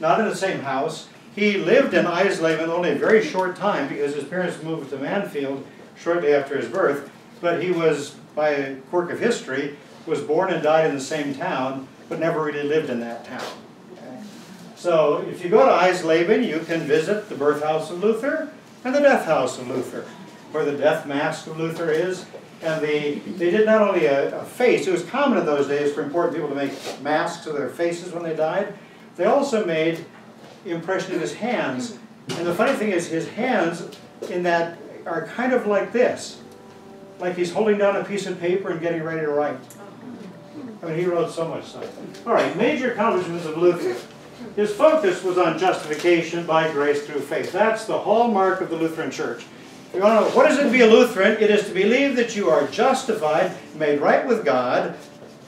not in the same house. He lived in Eisleben only a very short time because his parents moved to Mansfeld shortly after his birth. But he was, by a quirk of history, was born and died in the same town, but never really lived in that town. Okay? So if you go to Eisleben, you can visit the birth house of Luther and the death house of Luther, where the death mask of Luther is. And the, they did not only a, a face, it was common in those days for important people to make masks of their faces when they died. They also made impression of his hands. And the funny thing is, his hands in that are kind of like this, like he's holding down a piece of paper and getting ready to write. I mean, he wrote so much stuff. All right, major accomplishments of Luther. His focus was on justification by grace through faith. That's the hallmark of the Lutheran Church. You want to know, what is it to be a Lutheran? It is to believe that you are justified, made right with God,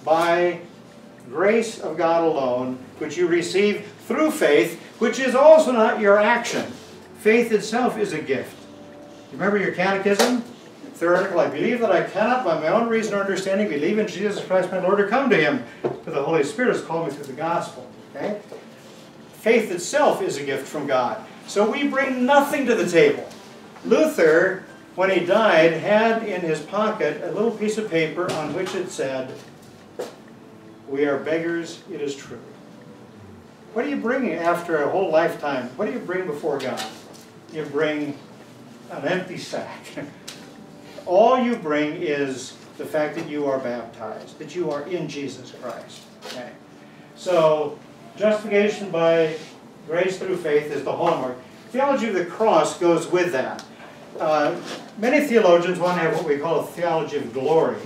by grace of God alone, which you receive through faith, which is also not your action. Faith itself is a gift. Remember your catechism? Third Article, I believe that I cannot by my own reason or understanding believe in Jesus Christ my Lord or come to him, for the Holy Spirit has called me through the gospel. Okay? Faith itself is a gift from God. So we bring nothing to the table. Luther, when he died, had in his pocket a little piece of paper on which it said, We are beggars, it is true. What do you bring after a whole lifetime? What do you bring before God? You bring an empty sack. All you bring is the fact that you are baptized, that you are in Jesus Christ. Okay? So, justification by grace through faith is the hallmark. Theology of the cross goes with that. Uh, many theologians want to have what we call a theology of glory.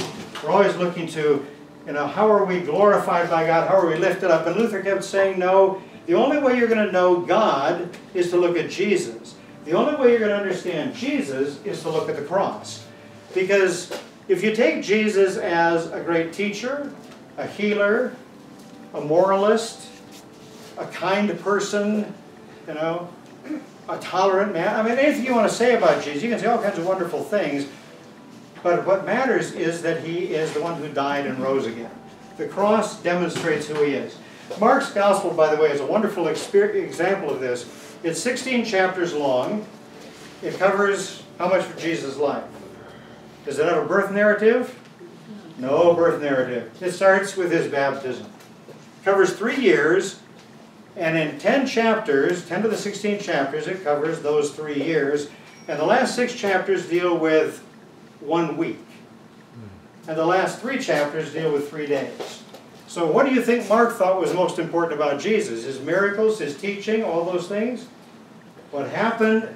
We're always looking to, you know, how are we glorified by God? How are we lifted up? And Luther kept saying, no, the only way you're going to know God is to look at Jesus. The only way you're going to understand Jesus is to look at the cross. Because if you take Jesus as a great teacher, a healer, a moralist, a kind person, you know, a tolerant man. I mean, anything you want to say about Jesus, you can say all kinds of wonderful things, but what matters is that he is the one who died and rose again. The cross demonstrates who he is. Mark's gospel, by the way, is a wonderful example of this. It's 16 chapters long. It covers how much of Jesus' life? Does it have a birth narrative? No birth narrative. It starts with his baptism. It covers three years, and in 10 chapters, 10 to the 16 chapters, it covers those three years. And the last six chapters deal with one week. And the last three chapters deal with three days. So what do you think Mark thought was most important about Jesus? His miracles, his teaching, all those things? What happened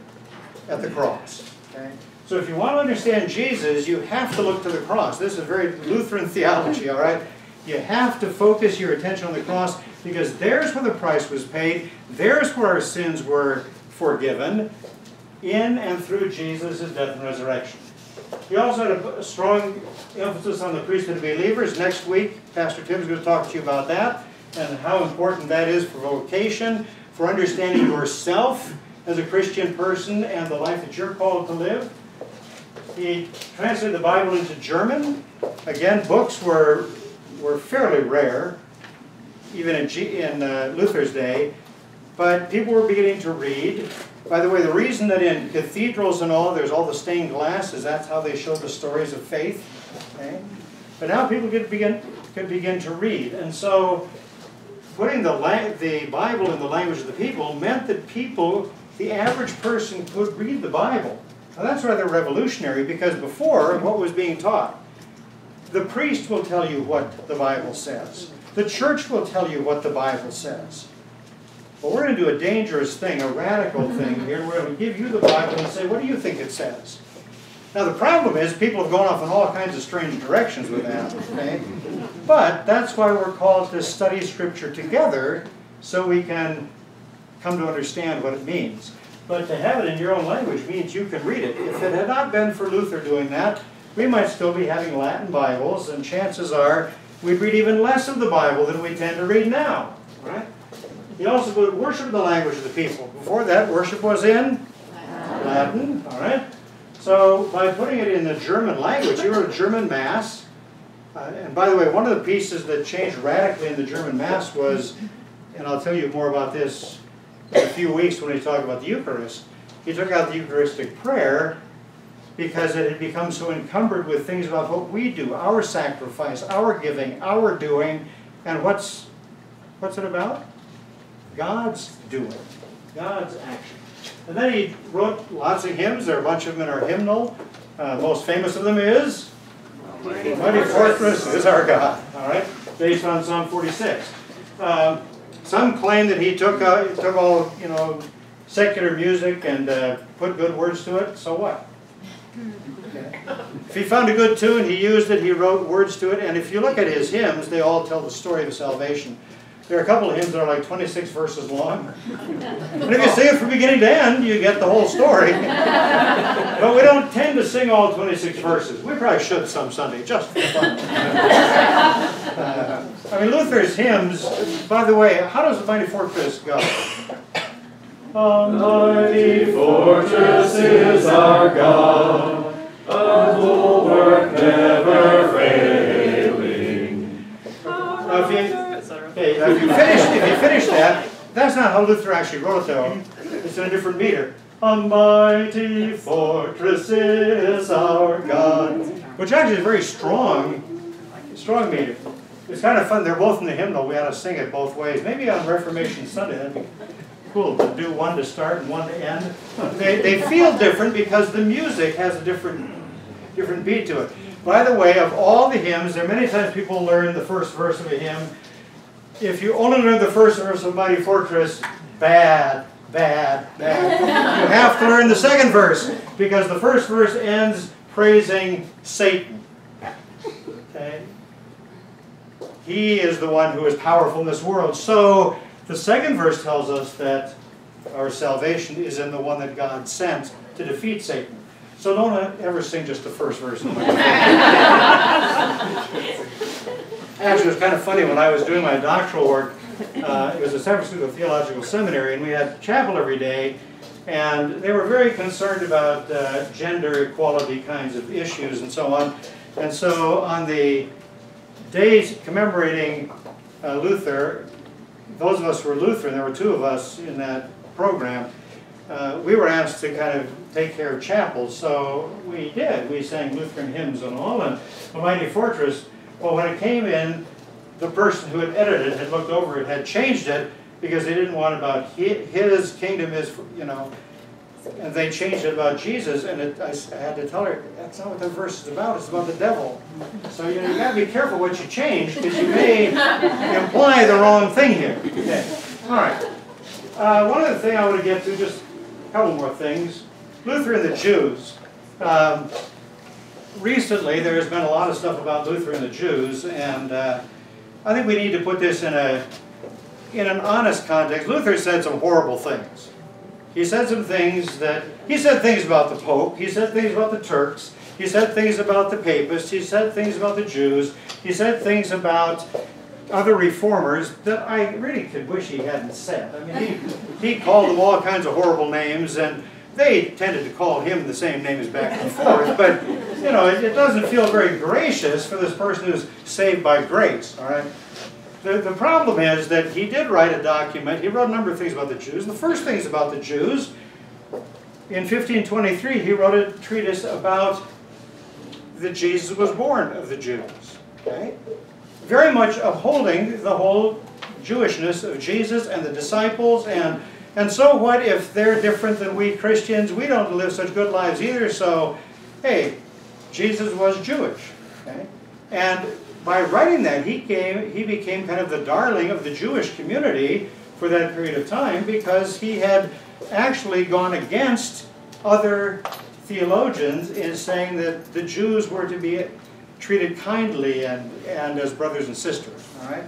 at the cross. Okay? So if you want to understand Jesus, you have to look to the cross. This is very Lutheran theology, all right? You have to focus your attention on the cross because there's where the price was paid. There's where our sins were forgiven in and through Jesus' death and resurrection. We also had a, strong emphasis on the priesthood of believers. Next week, Pastor Tim's going to talk to you about that and how important that is for vocation, for understanding yourself as a Christian person and the life that you're called to live. He translated the Bible into German. Again, books were, were fairly rare, even in, G, in uh, Luther's day, but people were beginning to read. By the way, the reason that in cathedrals and all there's all the stained glass is that's how they show the stories of faith. Okay? But now people could begin, could begin to read. And so putting the, the Bible in the language of the people meant that people, the average person, could read the Bible. Now that's rather revolutionary because before, what was being taught? The priest will tell you what the Bible says. The church will tell you what the Bible says. But we're going to do a dangerous thing, a radical thing here. We're going to give you the Bible and say, what do you think it says? Now the problem is people have gone off in all kinds of strange directions with that. Okay? But that's why we're called to study Scripture together so we can come to understand what it means. But to have it in your own language means you can read it. If it had not been for Luther doing that, we might still be having Latin Bibles, and chances are we'd read even less of the Bible than we tend to read now. Right? He also put worship in the language of the people. Before that, worship was in Latin. All right. So by putting it in the German language, you wrote a German Mass. Uh, and by the way, one of the pieces that changed radically in the German Mass was and I'll tell you more about this in a few weeks when we talk about the Eucharist, he took out the Eucharistic prayer because it had become so encumbered with things about what we do, our sacrifice, our giving, our doing, and what's what's it about? God's doing, God's action. And then he wrote lots of hymns. There are a bunch of them in our hymnal. Uh, most famous of them is Mighty Fortress is our God. All right, based on Psalm 46. Um, some claim that he took uh, took all you know secular music and uh, put good words to it. So what? Okay. If he found a good tune, he used it, he wrote words to it, and if you look at his hymns, they all tell the story of salvation. There are a couple of hymns that are like 26 verses long. And if you sing it from beginning to end, you get the whole story. but we don't tend to sing all 26 verses. We probably should some Sunday, just for fun. Uh, I mean, Luther's hymns, by the way, how does the Mighty Fortress go? A mighty fortress is our God, if you finish, if you finish that, that's not how Luther actually wrote it, though. It's in a different meter. A mighty fortress is our God, which actually is very strong, strong meter. It's kind of fun. They're both in the hymnal. We ought to sing it both ways. Maybe on Reformation Sunday. That'd be cool to do one to start and one to end. They, they feel different because the music has a different, different beat to it. By the way, of all the hymns, there are many times people learn the first verse of a hymn. If you only learn the first verse of Mighty Fortress, bad, bad, bad. You have to learn the second verse because the first verse ends praising Satan. Okay? He is the one who is powerful in this world. So the second verse tells us that our salvation is in the one that God sent to defeat Satan. So don't ever sing just the first verse. Actually, it was kind of funny when I was doing my doctoral work. Uh, it was at San Francisco Theological Seminary, and we had chapel every day. And they were very concerned about uh, gender equality kinds of issues and so on. And so on the days commemorating uh, Luther, those of us who were Lutheran, there were two of us in that program, uh, we were asked to kind of take care of chapels, so we did. We sang Lutheran hymns and all, and The Mighty Fortress, well, when it came in, the person who had edited it had looked over it, had changed it, because they didn't want about his kingdom is, you know, and they changed it about Jesus, and it, I, had to tell her, that's not what the verse is about, it's about the devil. So, you know, you gotta be careful what you change, because you may imply the wrong thing here. Okay, all right. Uh, one other thing I want to get to, just a couple more things. Luther and the Jews. Um, recently, there has been a lot of stuff about Luther and the Jews, and uh, I think we need to put this in a in an honest context. Luther said some horrible things. He said some things that, he said things about the Pope, he said things about the Turks, he said things about the Papists, he said things about the Jews, he said things about other reformers that I really could wish he hadn't said. I mean, he, he called them all kinds of horrible names, and they tended to call him the same names back and forth, but, you know, it, it doesn't feel very gracious for this person who's saved by grace, all right? The, the problem is that he did write a document, he wrote a number of things about the Jews. The first thing is about the Jews. In 1523, he wrote a treatise about that Jesus was born of the Jews. Okay? Very much upholding the whole Jewishness of Jesus and the disciples and and so what if they're different than we Christians? We don't live such good lives either, so hey, Jesus was Jewish. Okay? And by writing that, he, came, he became kind of the darling of the Jewish community for that period of time because he had actually gone against other theologians in saying that the Jews were to be treated kindly and, and as brothers and sisters. All right?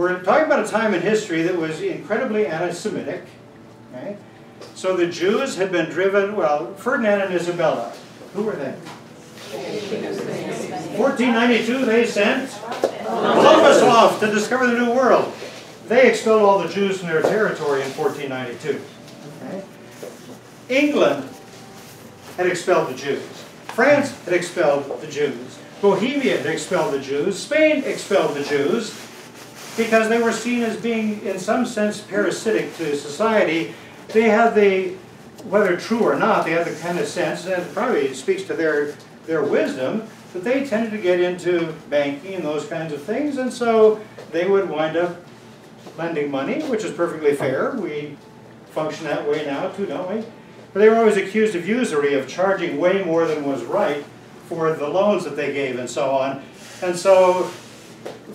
We're talking about a time in history that was incredibly anti-Semitic. Okay? So the Jews had been driven, well, Ferdinand and Isabella, who were they? 1492, they sent Columbus off to discover the New World. They expelled all the Jews from their territory in 1492. Okay? England had expelled the Jews. France had expelled the Jews. Bohemia had expelled the Jews. Spain expelled the Jews. Because they were seen as being, in some sense, parasitic to society. They had the, whether true or not, they had the kind of sense, and probably speaks to their, their wisdom, that they tended to get into banking and those kinds of things, and so they would wind up lending money, which is perfectly fair. We function that way now too, don't we? But they were always accused of usury, of charging way more than was right for the loans that they gave and so on. And so,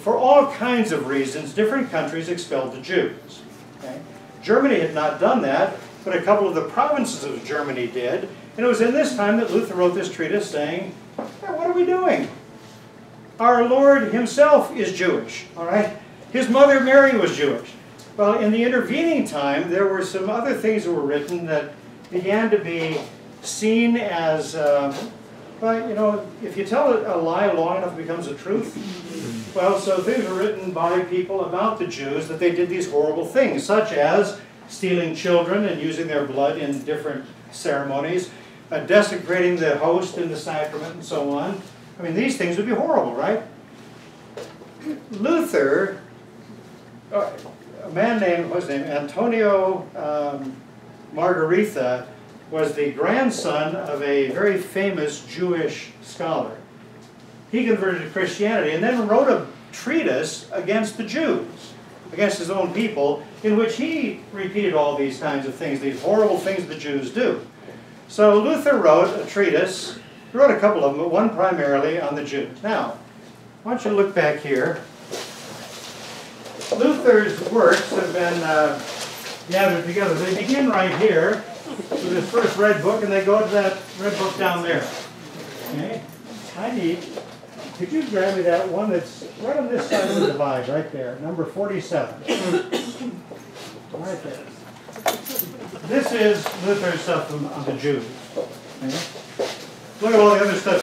for all kinds of reasons, different countries expelled the Jews. Okay? Germany had not done that, but a couple of the provinces of Germany did. And it was in this time that Luther wrote this treatise saying, "Hey, what are we doing? Our Lord himself is Jewish, all right? His mother Mary was Jewish. Well, in the intervening time, there were some other things that were written that began to be seen as, um, well, you know, if you tell a lie long enough, it becomes a truth. Well, so things were written by people about the Jews that they did these horrible things, such as stealing children and using their blood in different ceremonies, uh, desecrating the host in the sacrament, and so on. I mean, these things would be horrible, right? Luther, uh, a man named, what's his name, Antonio um, Margaritha, was the grandson of a very famous Jewish scholar. He converted to Christianity and then wrote a treatise against the Jews, against his own people, in which he repeated all these kinds of things, these horrible things the Jews do. So Luther wrote a treatise, he wrote a couple of them, but one primarily on the Jews. Now, why don't you look back here? Luther's works have been uh, gathered together. They begin right here with this first red book, and they go to that red book down there. Okay? I need, could you grab me that one that's right on this side of the divide, right there, number 47. Right there. This is Luther's stuff on the Jews. Okay? Look at all the other stuff.